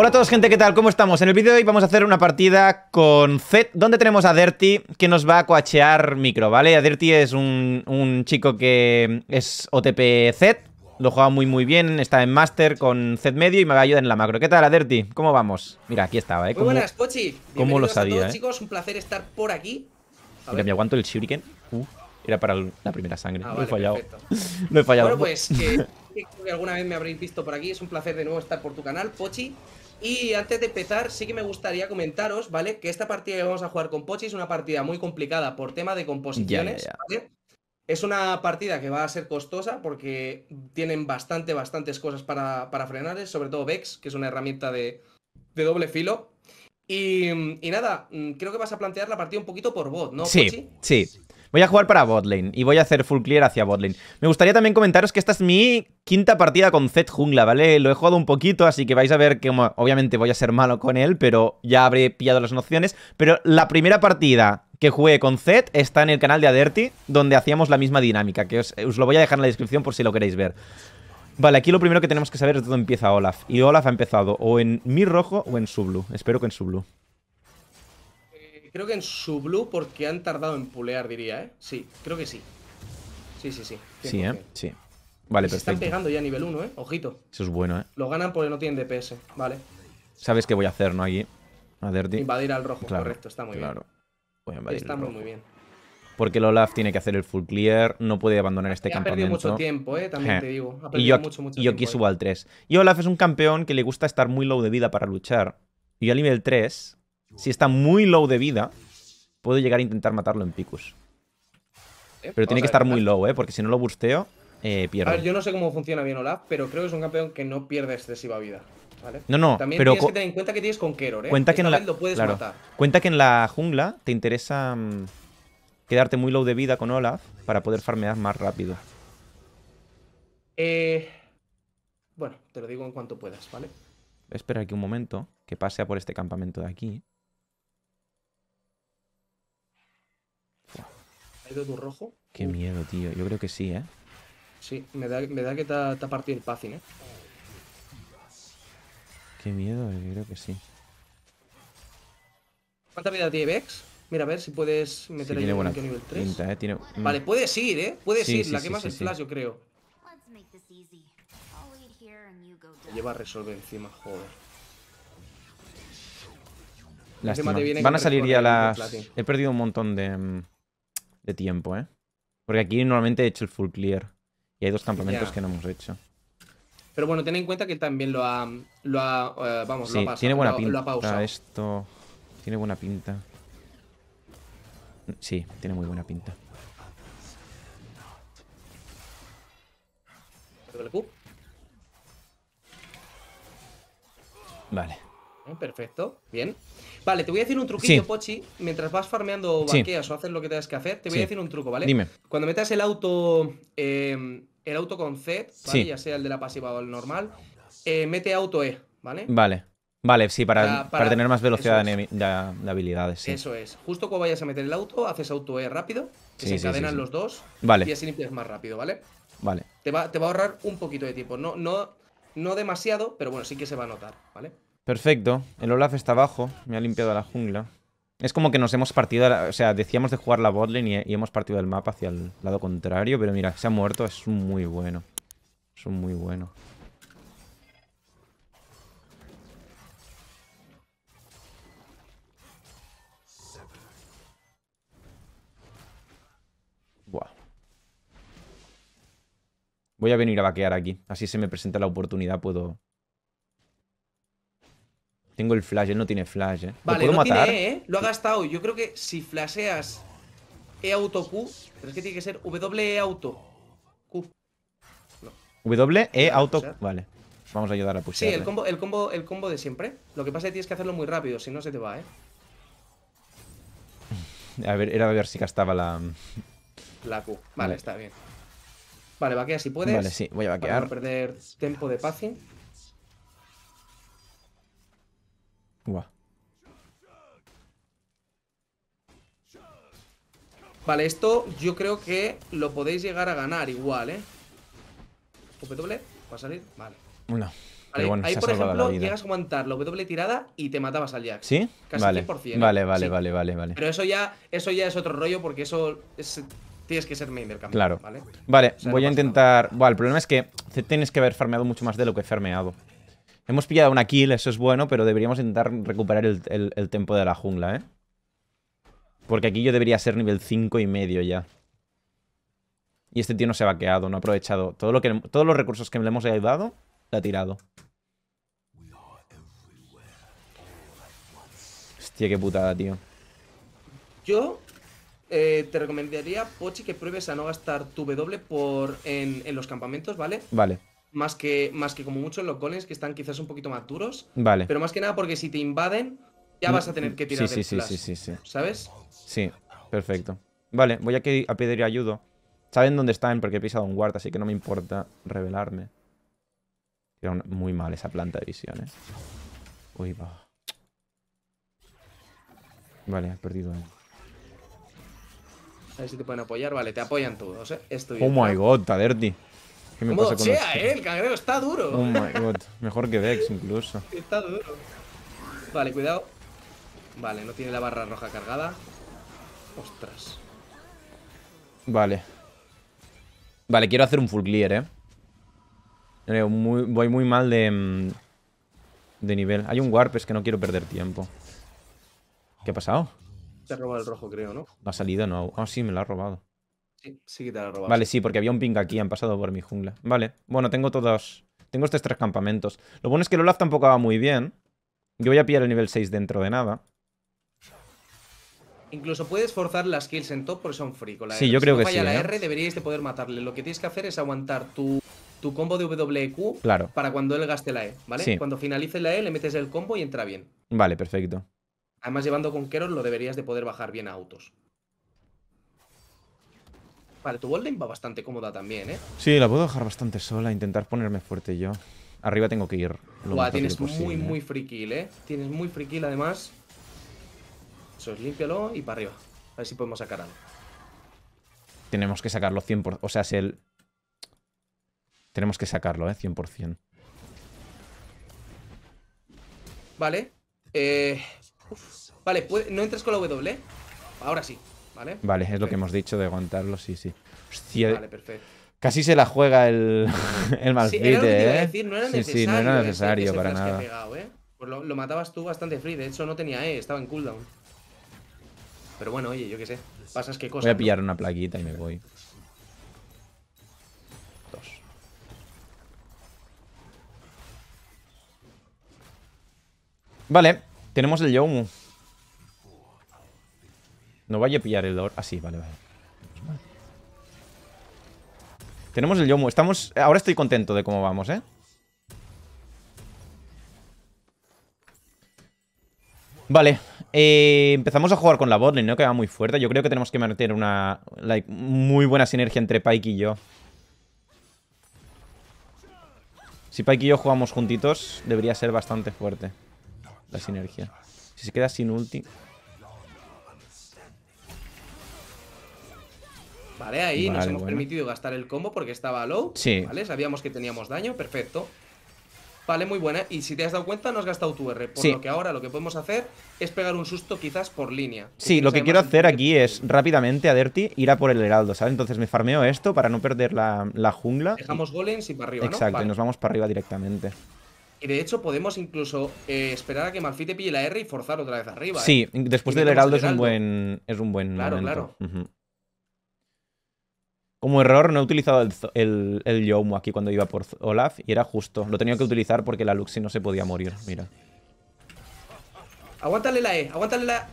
Hola a todos gente, ¿qué tal? ¿Cómo estamos? En el vídeo de hoy vamos a hacer una partida con Zed, donde tenemos a Dirty que nos va a coachear micro, ¿vale? A Dirty es un, un chico que es OTP Zed, lo juega muy muy bien, está en Master con Zed medio y me va a ayudar en la macro. ¿Qué tal, a Dirty? ¿Cómo vamos? Mira, aquí estaba, ¿eh? Muy buenas, Pochi. ¿Cómo lo sabía, a todos, eh? chicos, un placer estar por aquí. A Mira, ver. me aguanto el Shuriken. Uh, era para la primera sangre. Ah, lo he vale, fallado. perfecto. Lo he fallado. Bueno, pues que alguna vez me habréis visto por aquí. Es un placer de nuevo estar por tu canal, Pochi. Y antes de empezar, sí que me gustaría comentaros, ¿vale? Que esta partida que vamos a jugar con Pochi es una partida muy complicada por tema de composiciones. Es una partida que va a ser costosa porque tienen bastante, bastantes cosas para, para frenarles, sobre todo Vex, que es una herramienta de, de doble filo. Y, y nada, mm, creo que vas a plantear la partida un poquito por bot, ¿no, Sí, Pochi? sí. Voy a jugar para botlane y voy a hacer full clear hacia botlane. Me gustaría también comentaros que esta es mi quinta partida con Zed jungla, ¿vale? Lo he jugado un poquito, así que vais a ver que obviamente voy a ser malo con él, pero ya habré pillado las nociones. Pero la primera partida que jugué con Zed está en el canal de Aderty, donde hacíamos la misma dinámica, que os, os lo voy a dejar en la descripción por si lo queréis ver. Vale, aquí lo primero que tenemos que saber es dónde empieza Olaf. Y Olaf ha empezado o en mi rojo o en su blue. Espero que en su blue. Creo que en su blue porque han tardado en pulear, diría, ¿eh? Sí, creo que sí. Sí, sí, sí. Sí, ¿eh? 100%. Sí. Vale, Y se están pegando ya a nivel 1, ¿eh? Ojito. Eso es bueno, ¿eh? Lo ganan porque no tienen DPS. Vale. Sabes qué voy a hacer, ¿no? Aquí. A Dirty. Invadir al rojo, Claro, correcto. Está muy claro. Voy a bien. invadir Está el rojo. muy bien. Porque el Olaf tiene que hacer el full clear, no puede abandonar este ha campamento. perdido mucho tiempo, ¿eh? También te digo. Ha y perdido yo, mucho, mucho y yo aquí tiempo, subo ¿eh? al 3. Y Olaf es un campeón que le gusta estar muy low de vida para luchar. Y yo al nivel 3, si está muy low de vida, puedo llegar a intentar matarlo en Picus. ¿eh? Pero tiene que a estar muy low, ¿eh? Porque si no lo busteo, eh, A pierdo. ver, yo no sé cómo funciona bien Olaf, pero creo que es un campeón que no pierde excesiva vida. ¿Vale? No, no, También pero tienes que tener en cuenta que tienes con Keror, ¿eh? Cuenta que en la, lo puedes claro, matar. cuenta que en la jungla te interesa mm, quedarte muy low de vida con Olaf para poder farmear más rápido. Eh... Bueno, te lo digo en cuanto puedas, ¿vale? Espera aquí un momento, que pase a por este campamento de aquí. ¿Ha ido tu rojo? Qué miedo, tío. Yo creo que sí, ¿eh? Sí, me da, me da que te ha, te ha partido el pacing, ¿eh? Qué miedo, yo creo que sí. ¿Cuánta vida tiene Vex? Mira, a ver si puedes Sí, meter tiene ahí buena un nivel 3. pinta, ¿eh? Tiene... mm, Vale, puedes ir, ¿eh? Puedes Sí, ir. sí, la sí, quemas sí, el sí. flash, yo creo. Te lleva a resolver encima, joder. lástima. te viene Van a salir ya las... He perdido un montón de, mm, de tiempo, ¿eh? Porque aquí normalmente he hecho el full clear. Y hay dos campamentos Ya. que no hemos hecho. Pero bueno, ten en cuenta que también lo ha. Lo ha eh, vamos, lo ha Sí, pasado. tiene buena lo, pinta Lo ha esto. Tiene buena pinta. Sí, tiene muy buena pinta. Vale. Perfecto, bien. Vale, te voy a decir un truquillo, Sí. Pochi. Mientras vas farmeando Sí. vaqueas o haces lo que tengas que hacer, te voy Sí. a decir un truco, ¿vale? Dime. Cuando metas el auto. eh, el auto con Z, ¿vale? Sí. Ya sea el de la pasiva o el normal. eh, mete auto E, ¿vale? Vale. Vale, sí, para, Para- tener más velocidad de, de- de habilidades, sí. Eso es. Justo cuando vayas a meter el auto, haces auto E rápido. Que Sí, se sí, sí, encadenan sí. los dos. Y Vale, así limpias más rápido, ¿vale? vale. Te va, te va a ahorrar un poquito de tiempo. No, no, no demasiado, pero bueno, sí que se va a notar, ¿vale? Perfecto. El Olaf está abajo. Me ha limpiado la jungla. Es como que nos hemos partido, la- o sea, decíamos de jugar la botlane y, hemos partido del mapa hacia el lado contrario, pero mira, se ha muerto, es muy bueno. Es muy bueno. Voy a venir a vaquear aquí. Así se me presenta la oportunidad, puedo... Tengo el flash, él no tiene flash, ¿eh? ¿Lo Vale, puedo no matar? tiene E, ¿eh? Lo ha gastado. Yo creo que si flasheas E auto Q, pero es que tiene que ser W E auto Q. W, E, auto. pushar. Vale. Vamos a ayudar a Sí, pushearle. el combo, el combo, el combo de siempre. Lo que pasa es que tienes que hacerlo muy rápido, si no se te va, ¿eh? A ver, era a ver si gastaba la. La Q. Vale, Vale. está bien. Vale, vaquea si puedes. Vale, sí, voy a Para vaquear. no perder tiempo de pacing. Buah. Vale, esto yo creo que lo podéis llegar a ganar igual, ¿eh? W, va a salir. Vale. No. Vale, bueno, ahí, por ejemplo, llegas a aguantar la W tirada y te matabas al Jax. ¿Sí? Casi vale. 100%, ¿eh? Vale, vale, Sí. vale, vale, vale. Pero eso ya, eso ya es otro rollo porque eso es- tienes que ser main del campeón. Claro. ¿vale? Vale, O sea, voy no a intentar. Bueno, el problema es que tienes que haber farmeado mucho más de lo que he farmeado. Hemos pillado una kill, eso es bueno, pero deberíamos intentar recuperar el, el- el tempo de la jungla, ¿eh? Porque aquí yo debería ser nivel 5 y medio ya. Y este tío no se ha vaqueado, no ha aprovechado. Todo lo que, todos los recursos que le hemos ayudado, le ha tirado. Hostia, qué putada, tío. Yo eh, te recomendaría, Pochi, que pruebes a no gastar tu W por, en, en los campamentos, ¿vale? Vale, Más que, más que como mucho en los golems que están quizás un poquito más duros. vale. Pero más que nada porque si te invaden, ya vas a tener que tirar sí, del sí, sí, flash, sí, sí, sí. ¿Sabes? Sí, perfecto. Vale, voy a, que- a pedir ayuda. Saben dónde están porque he pisado un guard, así que no me importa revelarme. Era muy mal esa planta de visión, eh. Uy, va. Vale, he perdido. eh. A ver si te pueden apoyar. Vale, te apoyan todos, ¿eh? Estoy Oh my god, Taderty. ¿Qué me pasa con los- ¿eh? El cangrejo está duro. Oh my god. Mejor que Vex, incluso. Está duro. Vale, cuidado. Vale, no tiene la barra roja cargada. Ostras. Vale. Vale, quiero hacer un full clear, eh. Muy- voy muy mal de, mm, de nivel. Hay un warp, es que no quiero perder tiempo. ¿Qué ha pasado? Te ha robado el rojo, creo, ¿no? No ha salido, no. Ah, sí, me lo ha robado. Sí, sí que te. Vale, sí, porque había un ping aquí, han pasado por mi jungla. Vale, bueno, tengo todos... Tengo estos tres campamentos. Lo bueno es que el Olaf tampoco va muy bien. Yo voy a pillar el nivel 6 dentro de nada. Incluso puedes forzar las kills en top porque son free con la Sí, R. yo Si creo no que falla sí, la ¿eh? R, deberíais de poder matarle. Lo que tienes que hacer es aguantar tu, tu combo de WQ Claro. para cuando él gaste la E, ¿vale? Sí. Cuando finalice la E, le metes el combo y entra bien. Vale, perfecto. Además, llevando con Keros lo deberías de poder bajar bien a autos. Vale, tu botlane va bastante cómoda también, ¿eh? Sí, la puedo dejar bastante sola, intentar ponerme fuerte yo. Arriba tengo que ir lo tienes muy, posible. muy free kill, ¿eh? Tienes muy free kill, además. Eso es, límpialo y para arriba. A ver si podemos sacar algo. Tenemos que sacarlo 100%. O sea, es el... Tenemos que sacarlo, ¿eh? 100%. Vale. Eh, uf. Vale, puede- no entres con la W. Ahora sí, ¿vale? Vale, es lo que hemos dicho de aguantarlo, sí, sí. Hostia, Vale, perfecto. casi se la juega el, el Sí, Malphite, era lo que te iba a ¿eh? decir, no era sí, necesario. sí, no era necesario ese para nada. pegado, ¿eh? Pues lo, lo matabas tú bastante free. De hecho, no tenía E, estaba en cooldown. Pero bueno, oye, yo qué sé. Pasas qué cosas. Voy a ¿no? pillar una plaquita y me voy. Dos. Vale, tenemos el Yomu. No vaya a pillar el Lord. Ah, sí, vale, vale. Tenemos el Yomu. Estamos... Ahora estoy contento de cómo vamos, ¿eh? Vale, eh, empezamos a jugar con la botlane, ¿no? Que va muy fuerte. Yo creo que tenemos que mantener una like, muy buena sinergia entre Pike y yo. Si Pike y yo jugamos juntitos, debería ser bastante fuerte la sinergia. Si se queda sin ulti... Vale, ahí nos hemos bueno. permitido gastar el combo porque estaba low. Sí. Vale, sabíamos que teníamos daño, perfecto. Vale, muy buena. Y si te has dado cuenta, no has gastado tu R. Por Sí. lo que ahora lo que podemos hacer es pegar un susto quizás por línea. Sí, lo que quiero hacer aquí es rápidamente a Dirty ir a por el heraldo, ¿sabes? Entonces me farmeo esto para no perder la, la jungla. Dejamos golems y para arriba, ¿no? Exacto, Vale. y nos vamos para arriba directamente. Y de hecho podemos incluso eh, esperar a que Malfite pille la R y forzar otra vez arriba. ¿eh? Sí, después Y del heraldo es un buen, es un buen Claro, momento. Ujú. Como error no he utilizado el, el, el Yomu aquí cuando iba por Olaf y era justo. Lo tenía que utilizar porque la Luxi no se podía morir, mira. Aguántale la E, aguántale la.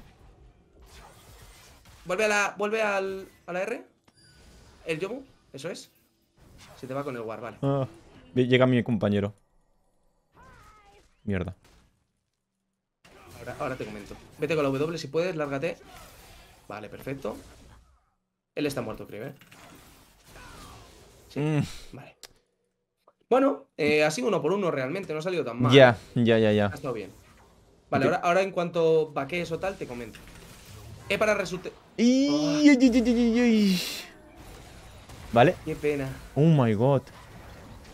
Vuelve a la. Vuelve al, a la R. El Yomu, eso es. Se te va con el War, vale. Ah, llega mi compañero. Mierda. Ahora, ahora te comento. Vete con la W si puedes, lárgate. Vale, perfecto. Él está muerto, creo, ¿eh? Sí, Mm, vale. Bueno, eh, ha sido uno por uno realmente, no ha salido tan mal. ya, ya, ya, ya. Ha estado bien. Vale, ahora, ahora en cuanto vaquees o tal, te comento. E para resulte. Vale. Qué pena. Oh my god.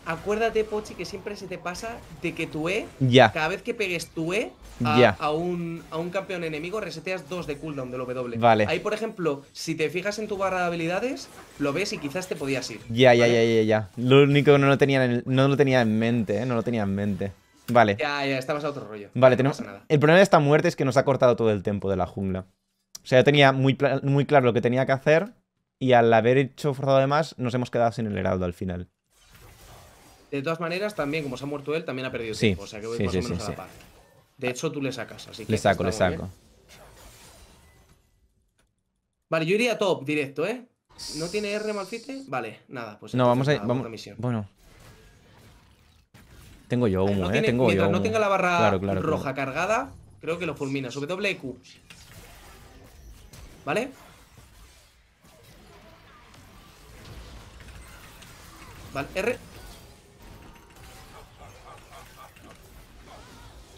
Acuérdate, Pochi, que siempre se te pasa de que tu E, cada vez que pegues tu E a, un, a un campeón enemigo, reseteas dos de cooldown del W. Vale. Ahí, por ejemplo, si te fijas en tu barra de habilidades, lo ves y quizás te podías ir. Ya, ya, ya, ya, ya. Lo único que no lo tenía en, no lo tenía en mente, ¿eh? No lo tenía en mente. Vale. Ya, ya, estabas a otro rollo. Vale, no tenemos... pasa nada. El problema de esta muerte es que nos ha cortado todo el tiempo de la jungla. O sea, yo tenía muy, muy claro lo que tenía que hacer y al haber hecho forzado de más, nos hemos quedado sin el heraldo al final. De todas maneras, también, como se ha muerto él, también ha perdido Sí, tiempo. O sea que voy sí, más sí, o menos sí, a la par. De hecho, tú le sacas, así que. Le saco, le saco. bien. Vale, yo iría top directo, ¿eh? ¿No tiene R Malfite? Vale, nada, pues. No, vamos a... nada, Vamos... misión. Bueno. Tengo yo humo, no ¿eh? tiene- Tengo yo mientras no humo. tenga la barra Claro, claro, claro. roja cargada, creo que lo fulmina. Sube doble Q. ¿Vale? Vale, R.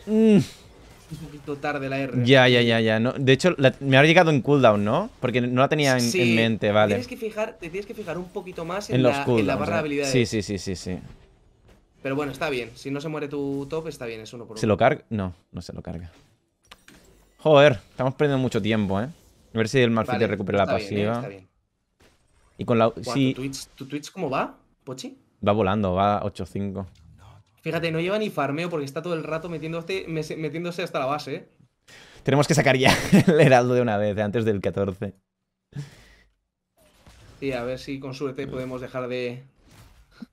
Mm, Un poquito tarde la R. ya, ya, ya, ya. No, de hecho, la- me ha llegado en cooldown, ¿no? Porque no la tenía en, Sí, en mente, te vale. Tienes que fijar, te tienes que fijar un poquito más en, En los la, en cooldowns. la barra de ¿eh? habilidades. Sí, sí, sí, sí, sí. Pero bueno, está bien. Si no se muere tu top, está bien, es uno por uno. ¿Se lo carga? No, no se lo carga. Joder, estamos perdiendo mucho tiempo, ¿eh? A ver si el Malfite Vale, recupera la bien, ¿eh? pasiva. Está bien. Y con la... Sí, ¿tu, Twitch, ¿Tu Twitch cómo va, Pochi? va volando, va 8-5. Fíjate, no lleva ni farmeo porque está todo el rato metiéndose, hasta la base, ¿eh? Tenemos que sacar ya el heraldo de una vez, antes del 14. Sí, a ver si con suerte podemos dejar de,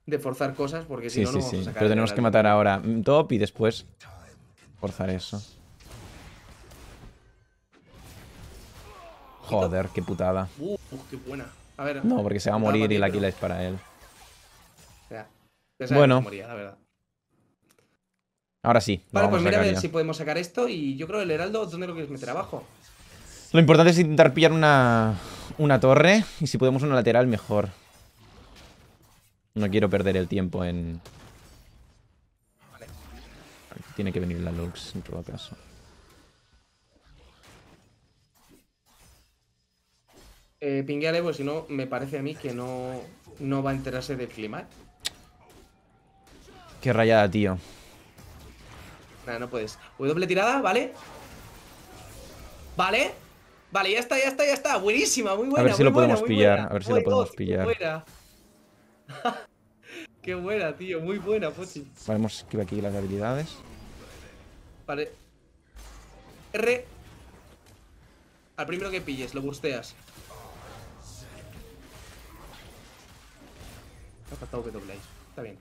de forzar cosas porque si Sí, no, no sí, vamos a sacar Pero tenemos que matar ahora top y después forzar eso. Joder, qué putada. Uh, qué buena. A ver. No, porque se va a morir y la kill es para él. Ya sabes Bueno. moría, la verdad. Ahora sí. Vale, pues mira a ver ya. si podemos sacar esto y yo creo el heraldo, ¿dónde lo quieres meter abajo? Lo importante es intentar pillar una, una torre y si podemos una lateral, mejor. No quiero perder el tiempo en... Tiene que venir la Lux en todo caso. Eh, pingueale, pues si no, me parece a mí que no, no va a enterarse del clima. Qué rayada, tío. Nada, no puedes. W tirada, ¿vale? ¿Vale? Vale, ya está, ya está, ya está. Buenísima, muy buena. ver si lo podemos buena, pillar, buena. a ver si Oh lo podemos God, pillar. Qué buena. qué buena, tío. Muy buena, Pochi. Vale, hemos esquivado aquí las habilidades. Vale. R. Al primero que pilles, lo bursteas. Me ha faltado W ahí. Está bien.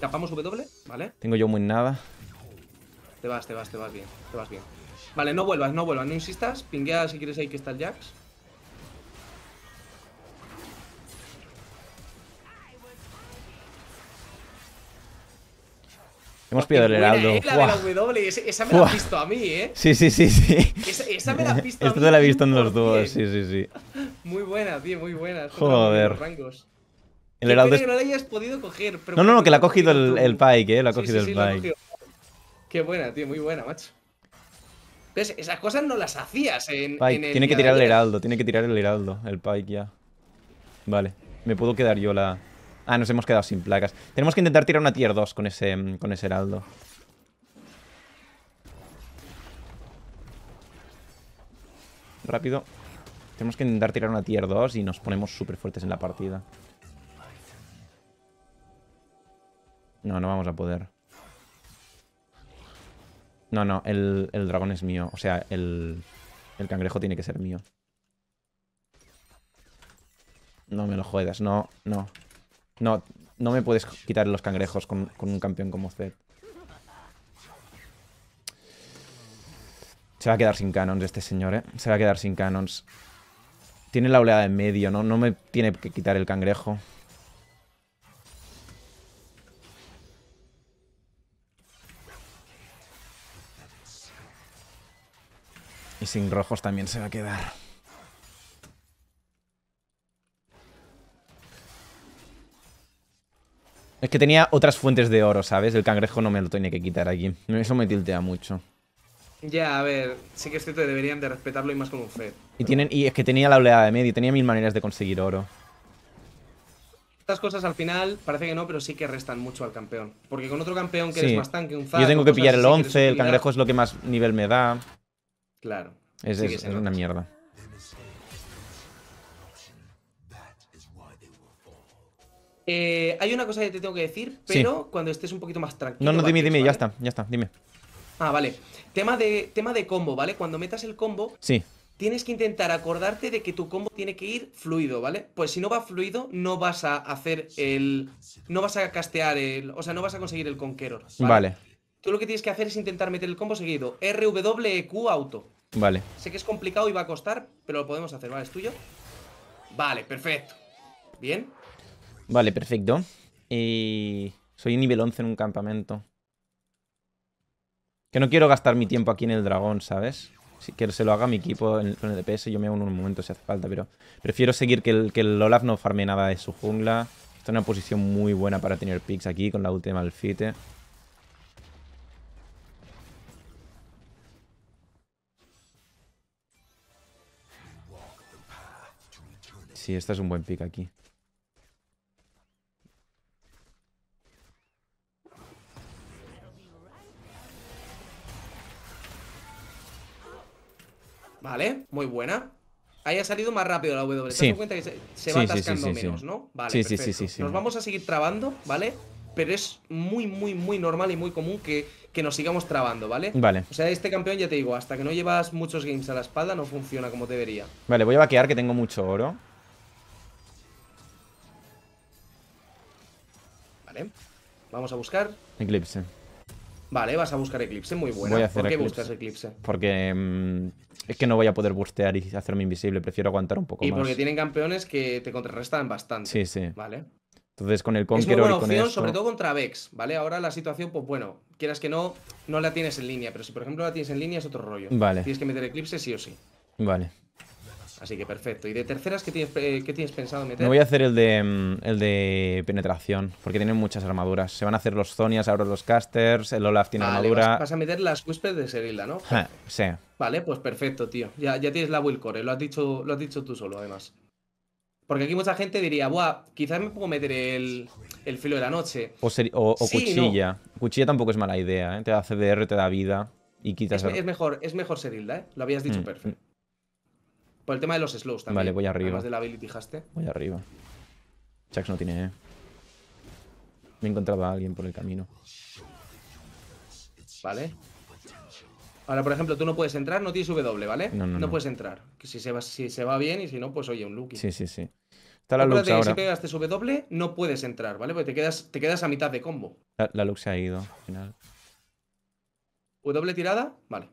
Capamos W, ¿vale? Tengo yo muy nada. Te vas, te vas, te vas bien. Te vas bien. Vale, no vuelvas, no vuelvas, no insistas. Pinguea si quieres ahí que está el Jax. Hemos pillado el heraldo. eh, la de la. W. Esa, me la Buah. has visto a mí, ¿eh? Sí, sí, sí, sí. Esa, esa me la has visto a Esto mí. te lo he visto en los 100%. dúos, sí, sí, sí. Muy buena, tío, muy buena. Esto Joder. rangos. El heraldo es... que no la hayas podido coger. pero No, no, que la ha cogido el, el Pike, eh. La ha cogido sí, sí, el Pike. Qué buena, tío, muy buena, macho. ¿Ves? Esas cosas no las hacías en. Pike, en el tiene que tirar el heraldo, tiene que tirar el heraldo, el Pike ya. Vale, me puedo quedar yo la... Ah, nos hemos quedado sin placas. Tenemos que intentar tirar una tier 2 con ese, mm, con ese heraldo. Rápido. Tenemos que intentar tirar una tier 2 y nos ponemos súper fuertes en la partida. No, no vamos a poder. No, no, el, el dragón es mío. O sea, el, el cangrejo tiene que ser mío. No me lo juegas, no, no. No, no me puedes quitar los cangrejos con, con un campeón como Zed. Se va a quedar sin canons este señor, ¿eh? Se va a quedar sin canons. Tiene la oleada en medio, ¿no? No me tiene que quitar el cangrejo. Sin rojos también se va a quedar. Es que tenía otras fuentes de oro, ¿sabes? El cangrejo no me lo tenía que quitar aquí. Eso me tiltea mucho. Ya, a ver, sí que es cierto que deberían de respetarlo y más con un Fed. Y, tienen, y es que tenía la oleada de medio, tenía mil maneras de conseguir oro. Estas cosas al final parece que no, pero sí que restan mucho al campeón. Porque con otro campeón que Sí. eres más tanque, un Zac, Yo tengo que pillar el así, quieres 11, el cangrejo es lo que más nivel me da. Claro. Es, Sí es- una mierda. Eh, hay una cosa que te tengo que decir, Sí. pero cuando estés un poquito más tranquilo. No, no, dime, dime, ya ¿vale? está, ya está, dime. Ah, vale. Tema de, tema de combo, ¿vale? Cuando metas el combo, Sí, tienes que intentar acordarte de que tu combo tiene que ir fluido, ¿vale? Pues si no va fluido, no vas a hacer el. No vas a castear el. O sea, no vas a conseguir el Conqueror. vale, Tú lo que tienes que hacer es intentar meter el combo seguido. RWQ auto. Vale. Sé que es complicado y va a costar, pero lo podemos hacer, ¿vale? ¿Es tuyo? Vale, perfecto. Bien. Vale, perfecto. Y soy nivel 11 en un campamento. Que no quiero gastar mi tiempo aquí en el dragón, ¿sabes? Si que se lo haga mi equipo en- con el DPS, yo me hago en un momento si hace falta, pero prefiero seguir que el, que el Olaf no farme nada de su jungla. Está en una posición muy buena para tener picks aquí con la última Malfite. Sí, este es un buen pick aquí. Vale, muy buena. Ahí ha salido más rápido la W. ¿Te Sí. cuenta que se, va sí, atascando sí, menos, no? Vale, Sí, sí, sí, perfecto. sí, sí. Nos vamos a seguir trabando, ¿vale? Pero es muy, muy, muy normal y muy común que, que nos sigamos trabando, ¿vale? Vale, O sea, este campeón, ya te digo, hasta que no llevas muchos games a la espalda, no funciona como debería. vale, voy a vaquear que tengo mucho oro. Vale. Vamos a buscar. Eclipse. Vale, vas a buscar Eclipse, muy buena. Voy a hacer ¿Por qué Eclipse. buscas Eclipse? Porque mm, es que no voy a poder burstear y hacerme invisible. Prefiero aguantar un poco Y más. porque tienen campeones que te contrarrestan bastante. Sí, sí. Vale. Entonces con el Es muy Conqueror buena y con opción, esto... sobre todo contra Vex, ¿vale? Ahora la situación, pues bueno, quieras que no, no la tienes en línea, pero si por ejemplo la tienes en línea es otro rollo. Vale. Tienes que meter Eclipse sí o sí. Vale. Así que perfecto. ¿Y de terceras qué tienes, eh, qué tienes pensado meter? Me voy a hacer el de, mm, el de penetración. Porque tienen muchas armaduras. Se van a hacer los Zonias, ahora los casters. El Olaf tiene Vale, armadura. Vas, vas a meter las Whispers de Serilda, ¿no? Sí. Vale, pues perfecto, tío. Ya, ya tienes la will core, lo has dicho, lo has dicho tú solo, además. Porque aquí mucha gente diría, buah, quizás me puedo meter el, el filo de la noche. O, o- o Sí, cuchilla. Cuchilla tampoco es mala idea, ¿eh? Te da CDR, te da vida. Y quitas... Es, es mejor, es mejor Serilda, ¿eh? Lo habías dicho Mm, perfecto. Por el tema de los slows también. Vale, voy arriba. Además de la ability haste. Voy arriba. Chax no tiene... E. Me he encontrado a alguien por el camino. Vale. Ahora, por ejemplo, tú no puedes entrar, no tienes W, ¿vale? No, no, no. puedes entrar. Si se, va, si se va bien y si no, pues oye, un Lucky. Sí, sí, sí. Está la Lux Acuérdate que si ahora. pegaste W, no puedes entrar, ¿vale? Porque te quedas, te quedas a mitad de combo. La, la Lux se ha ido al final. W tirada, vale.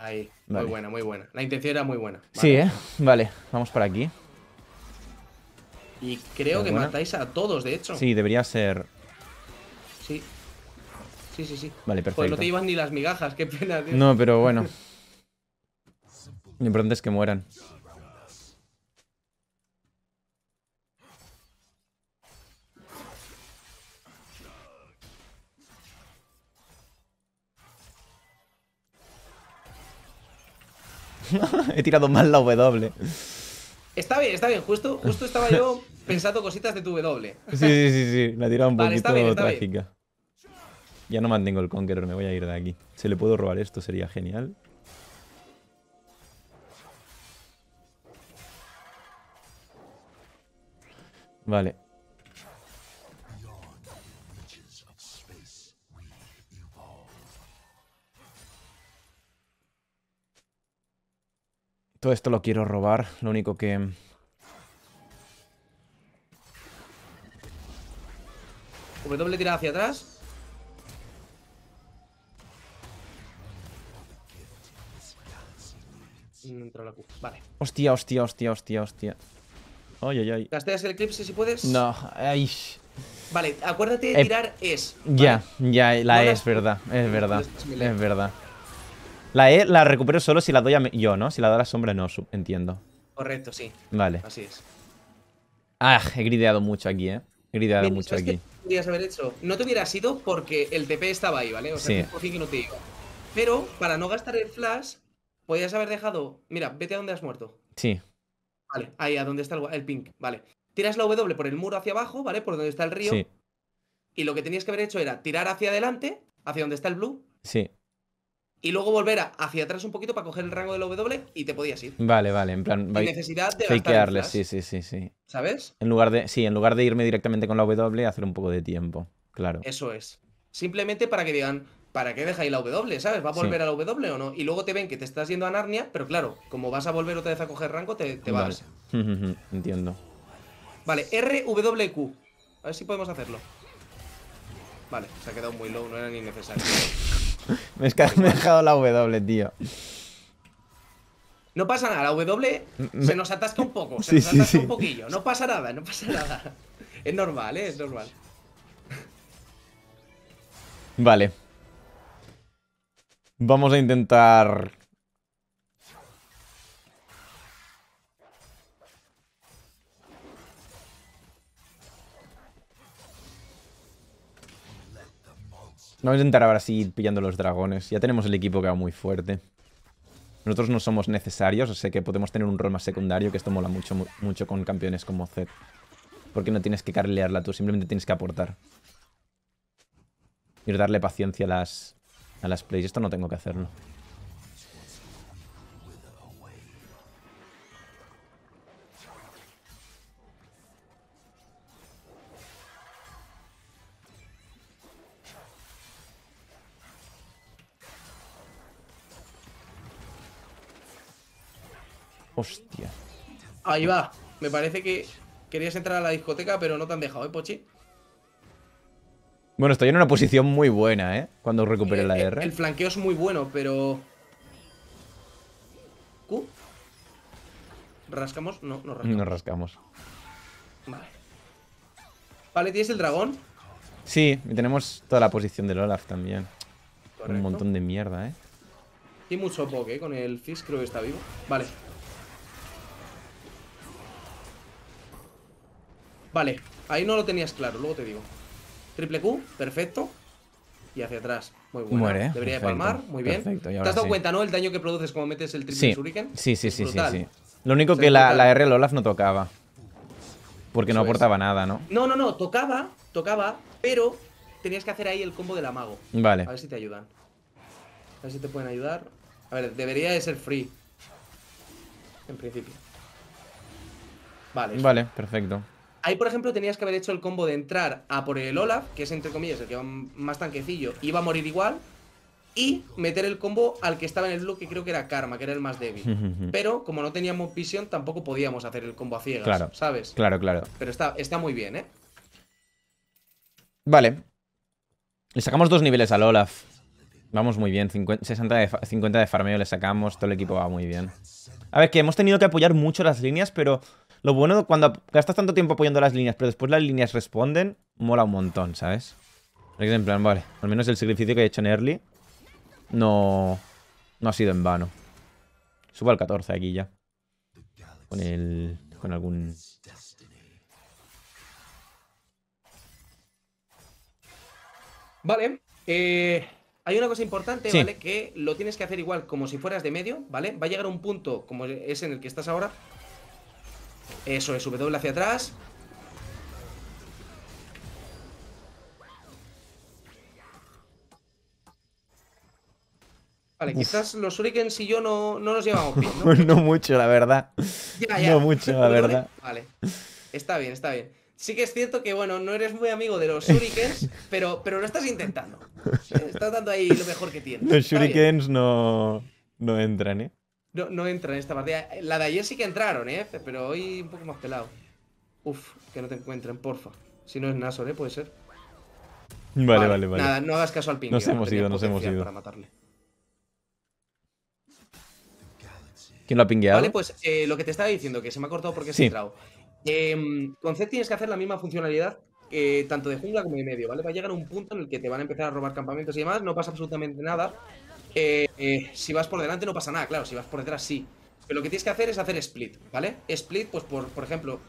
Ahí, Vale. muy buena, muy buena. La intención era muy buena. Sí, vale. ¿eh? Vale, vamos para aquí. Y creo Muy que buena. matáis a todos, de hecho. Sí, debería ser... Sí. Sí, sí, sí. Vale, Pues perfecto. no te llevas ni las migajas, qué pena, tío. No, pero bueno. Lo importante es que mueran. He tirado mal la W. Está bien, está bien. Justo, justo estaba yo pensando cositas de tu W. Sí, sí, sí, sí. La he tirado un Vale, poquito está bien, está bien. trágica. Ya no mantengo el Conqueror, me voy a ir de aquí. Si le puedo robar esto sería genial. Vale. Todo esto lo quiero robar, lo único que... W tirada hacia atrás. No entró la Q. Vale. Hostia, hostia, hostia, hostia, hostia. Ay, ay, ay. Gasteas el eclipse si puedes. No, ay. Vale, acuérdate de Eh, tirar es. Ya, ya, la No las- es verdad, es verdad, es verdad. La E la recupero solo si la doy a yo, ¿no? Si la doy a la sombra, no, entiendo. Correcto, sí. Vale. Así es. Ah, he grideado mucho aquí, ¿eh? He grideado mucho ¿sabes aquí. podrías haber hecho? No te hubiera sido porque el TP estaba ahí, ¿vale? O sea, Sí. que no te iba. Pero para no gastar el flash, podías haber dejado. Mira, vete a donde has muerto. Sí. Vale, ahí, a donde está el, el pink. Vale. Tiras la W por el muro hacia abajo, ¿vale? Por donde está el río. Sí, Y lo que tenías que haber hecho era tirar hacia adelante, hacia donde está el blue, sí. Y luego volver a- hacia atrás un poquito para coger el rango de la W y te podías ir. Vale, vale, en plan, Sin necesidad de gastar el fakearle, flash, sí, sí, sí, sí. ¿Sabes? En lugar de, sí, en lugar de irme directamente con la W, hacer un poco de tiempo, claro. Eso es. Simplemente para que digan, ¿para qué dejáis la W? ¿Sabes? ¿Va a Sí. volver a la W o no? Y luego te ven que te estás yendo a Narnia, pero claro, como vas a volver otra vez a coger rango, te, te Vale. vas. Entiendo. Vale, RWQ. A ver si podemos hacerlo. Vale, se ha quedado muy low, no era ni necesario. Me he dejado la W, tío. No pasa nada, la W Me- se nos atasca un poco, se Sí, nos sí, atasca sí. un poquillo. No pasa nada, no pasa nada. Es normal, ¿eh? Es normal. Vale. Vamos a intentar... Vamos a intentar ahora sí pillando los dragones. Ya tenemos el equipo que va muy fuerte. Nosotros no somos necesarios, o sea que podemos tener un rol más secundario, que esto mola mucho, mu- mucho con campeones como Zed. Porque no tienes que carlearla tú, simplemente tienes que aportar. Y darle paciencia a las, a las plays. Esto no tengo que hacerlo. Hostia. Ahí va. Me parece que querías entrar a la discoteca, pero no te han dejado, ¿eh, Pochi? Bueno, estoy en una posición muy buena, ¿eh? Cuando recupere Eh, la eh, R. El flanqueo es muy bueno, pero. Q. ¿Rascamos? No, no rascamos. Nos rascamos. Vale. Vale, tienes el dragón. Sí, y tenemos toda la posición del Olaf también. Correcto. Un montón de mierda, ¿eh? Y mucho poke, ¿eh? Con el Fizz creo que está vivo. Vale. Vale, ahí no lo tenías claro, luego te digo. Triple Q, perfecto. Y hacia atrás. Muy bueno. Muere, Debería de perfecto, palmar, muy bien. perfecto, ¿Te has dado sí. cuenta, no? El daño que produces cuando metes el triple Sí, shuriken. sí, sí, sí, sí, sí. Lo único que la, la R Olaf no tocaba. Porque no es. aportaba nada, ¿no? No, no, no, tocaba, tocaba, pero tenías que hacer ahí el combo del amago. Vale. A ver si te ayudan. A ver si te pueden ayudar. A ver, debería de ser free. En principio. Vale. Vale, perfecto. Ahí, por ejemplo, tenías que haber hecho el combo de entrar a por el Olaf, que es entre comillas el que va más tanquecillo, iba a morir igual. Y meter el combo al que estaba en el blue, que creo que era Karma, que era el más débil. Pero como no teníamos visión, tampoco podíamos hacer el combo a ciegas, Claro. ¿sabes? Claro, claro. Pero está, está muy bien, ¿eh? Vale. Le sacamos dos niveles al Olaf. Vamos muy bien. 50, 60 de, fa- 50 de farmeo le sacamos. Todo el equipo va muy bien. A ver, que hemos tenido que apoyar mucho las líneas, pero lo bueno cuando gastas tanto tiempo apoyando las líneas, pero después las líneas responden, mola un montón, ¿sabes? Por ejemplo, vale, al menos el sacrificio que he hecho en early no, no ha sido en vano. Subo al 14 aquí ya. Con el... con algún... Vale. eh, hay una cosa importante, Sí. ¿vale? Que lo tienes que hacer igual como si fueras de medio, ¿vale? Va a llegar un punto como es en el que estás ahora. Eso es, W hacia atrás. Vale, quizás los Shurikens y yo no, no nos llevamos bien, ¿no? no mucho, la verdad. Ya, ya. No mucho, la verdad. Vale. Está bien, está bien. Sí que es cierto que, bueno, no eres muy amigo de los Shurikens, pero, pero lo estás intentando. Estás dando ahí lo mejor que tienes. Los shurikens no, no entran, ¿eh? No, no entra en esta partida. La de ayer sí que entraron, ¿eh? Pero hoy un poco más pelado. Uf, que no te encuentren, porfa. Si no es Nasor, ¿eh? Puede ser. Vale, vale, vale. Nada, no hagas caso al ping. Nos que hemos ido, nos hemos ido. Para matarle. ¿Quién lo ha pingueado? Vale, pues eh, lo que te estaba diciendo, que se me ha cortado porque Sí. he entrado. Em, con Zed tienes que hacer la misma funcionalidad eh, tanto de jungla como de medio, ¿vale? Va a llegar un punto en el que te van a empezar a robar campamentos y demás, no pasa absolutamente nada. Eh, eh, si vas por delante no pasa nada, claro, si vas por detrás sí. Pero lo que tienes que hacer es hacer split, ¿vale? Split, pues por, por ejemplo,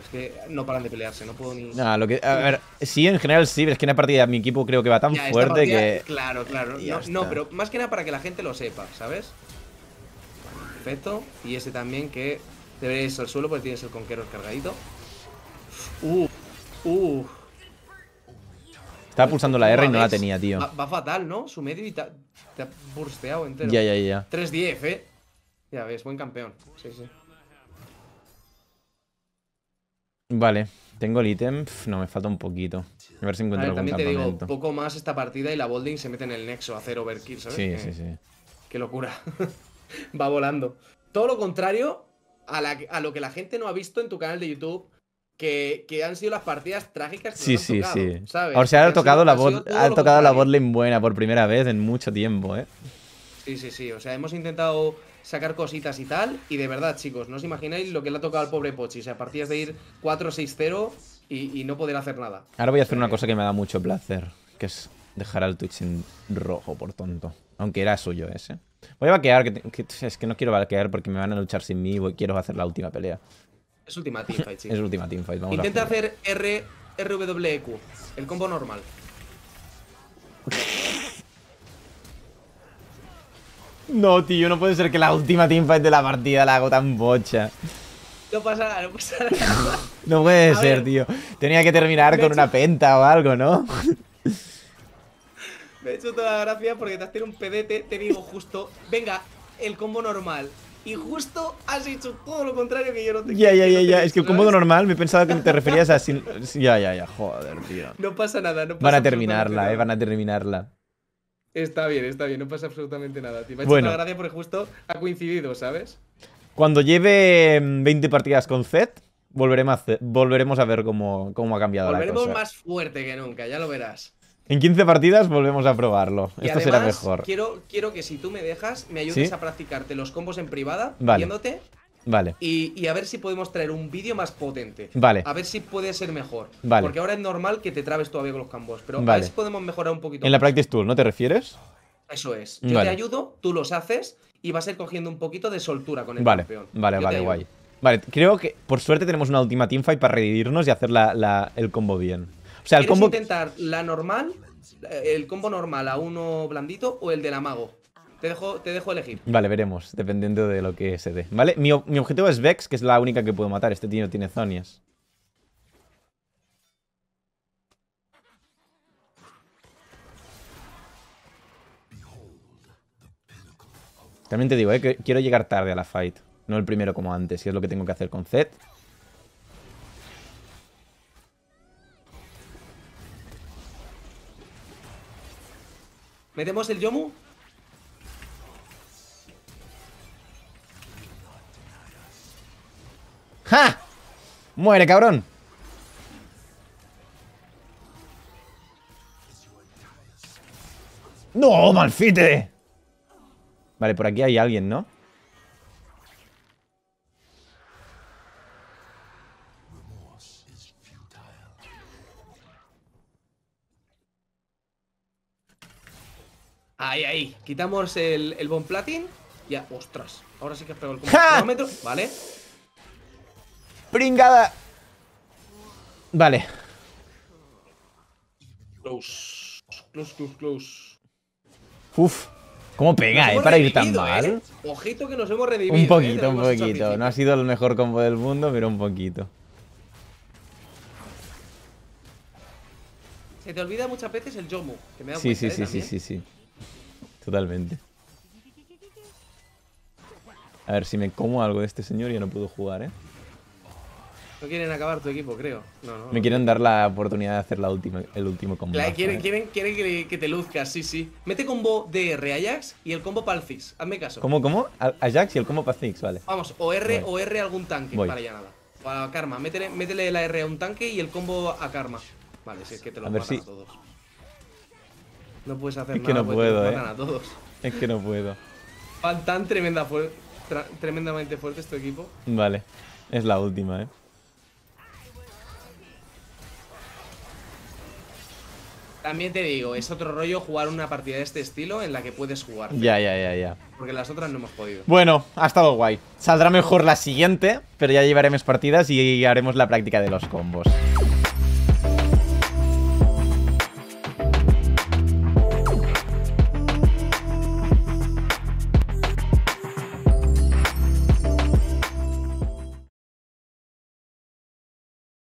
es que no paran de pelearse, no puedo ni... Nah, lo que, a ver, sí, en general sí, pero es que en la partida mi equipo creo que va tan Ya, fuerte partida- que... Claro, claro. No, pero más que nada para que la gente lo sepa, ¿sabes? Perfecto. Y ese también que Deberías ir al suelo porque tienes el conquero cargadito. Uh, uh. Estaba pulsando la R y no la tenía, tío. Va, va fatal, ¿no? Su medio y te, ha- te ha bursteado entero. Ya, ya, ya. 3-10, ¿eh? Ya ves, buen campeón. Sí, sí. Vale, tengo el ítem. No, me falta un poquito. A ver si encuentro ver, algún también te digo, campamento. poco más esta partida y la Bolding se mete en el nexo a hacer overkill, ¿sabes? Sí, sí, sí. Qué locura. Va volando. Todo lo contrario a, la- a lo que la gente no ha visto en tu canal de YouTube, que, que han sido las partidas trágicas que Sí, nos han sí, tocado, sí. ¿sabes? Ahora se Que ha han tocado la todo ha tocado la botlane buena por primera vez en mucho tiempo, eh. Sí, sí, sí. O sea, hemos intentado sacar cositas y tal. Y de verdad, chicos, no os imagináis lo que le ha tocado al pobre Pochi. O sea, partidas de ir 4-6-0 y, y no poder hacer nada. Ahora voy a hacer una Sí. cosa que me da mucho placer, que es dejar al Twitch en rojo por tonto. Aunque era suyo ese. Voy a vaquear, que, te- que- es que no quiero vaquear porque me van a luchar sin mí y voy- quiero hacer la última pelea. Es última teamfight, chicos. Es última teamfight, vamos Intenta a hacer R, RWEQ, el combo normal. No, tío, no puede ser que la última teamfight de la partida la hago tan bocha. No pasa nada, no pasa nada. No puede A ser, ver. tío. Tenía que terminar Me con he una penta o algo, ¿no? Me he hecho toda la gracia porque te has tirado un pedete, te digo justo, venga, el combo normal. Y justo has hecho todo lo contrario que yo no te Ya, ya, ya, ya. he Es que cómodo normal me pensaba que te referías a sin... Ya, ya, ya. Joder, tío. No pasa nada, no pasa Van a terminarla, nada. eh. Van a terminarla. Está bien, está bien, no pasa absolutamente nada, tío. Me ha hecho Bueno. toda la gracia porque justo ha coincidido, ¿sabes? Cuando lleve mm, 20 partidas con Zed, volveremos a, volveremos a ver cómo, cómo ha cambiado la Volveremos cosa. más fuerte que nunca, ya lo verás. En 15 partidas volvemos a probarlo. Y Esto además, será mejor. Quiero, quiero que si tú me dejas, me ayudes ¿Sí? a practicarte los combos en privada, Vale. viéndote, Vale, y, y a ver si podemos traer un vídeo más potente. vale. A ver si puede ser mejor. Vale. Porque ahora es normal que te trabes todavía con los combos. Pero a ver si podemos mejorar un poquito. En la. Practice Tool, ¿no te refieres? Eso es. Yo Vale. te ayudo, tú los haces y vas a ir cogiendo un poquito de soltura con el Vale, campeón. vale, Yo vale, guay. Vale, creo que por suerte tenemos una última teamfight para redividirnos y hacer la- la- el combo bien. O sea, el ¿Quieres combo... intentar la normal, eh, el combo normal a uno blandito o el de la mago? Te dejo, te dejo elegir. Vale, veremos, dependiendo de lo que se dé. ¿Vale? Mi, objetivo es Vex, que es la única que puedo matar. Este tío tiene zonias. También te digo, eh, que quiero llegar tarde a la fight. No el primero como antes, que es lo que tengo que hacer con Zed. ¿Metemos el Yomu? ¡Ja! ¡Muere, cabrón! ¡No, malfite! Vale, por aquí hay alguien, ¿no? Ahí, ahí. Quitamos el, el Bon Platin. Ya, ostras. Ahora sí que has pegado el combo ¡Ja! cronómetro. Vale. ¡Pringada! Vale. Close. Close, close, close. Uf. ¿Cómo pega, eh? Para ir tan mal. ¿eh? Ojito que nos hemos revivido. Un ¿eh? poquito, un hecho al poquito. No ha sido el mejor combo del mundo, pero un poquito. Se te olvida muchas veces el Jomu. Que me da Sí, cuenta, sí, ¿eh? sí, sí, También. sí, sí. Totalmente. A ver, si me como algo de este señor, ya no puedo jugar, ¿eh? No quieren acabar tu equipo, creo. No, no. Me quieren dar la oportunidad de hacer la última, el último combo. La- quieren, quieren, quieren que, que te luzcas, sí, sí. Mete combo de R Ajax y el combo Palfix. Hazme caso. ¿Cómo, cómo? Ajax y el combo Pazix, vale. Vamos, o R Voy. o R a algún tanque Voy. para ya nada. O a Karma. Métele, métele la R a un tanque y el combo a Karma. Vale, si es que te los A ver matan si- a todos. No puedes hacer Es que nada no puedo, eh. a todos. Es que no puedo. Van tan tremenda fuer- tremendamente fuerte este equipo. Vale. Es la última, ¿eh? También te digo, es otro rollo jugar una partida de este estilo en la que puedes jugar. Ya, ya, ya, ya. Porque las otras no hemos podido. Bueno, ha estado guay. Saldrá mejor la siguiente, pero ya llevaremos partidas y haremos la práctica de los combos.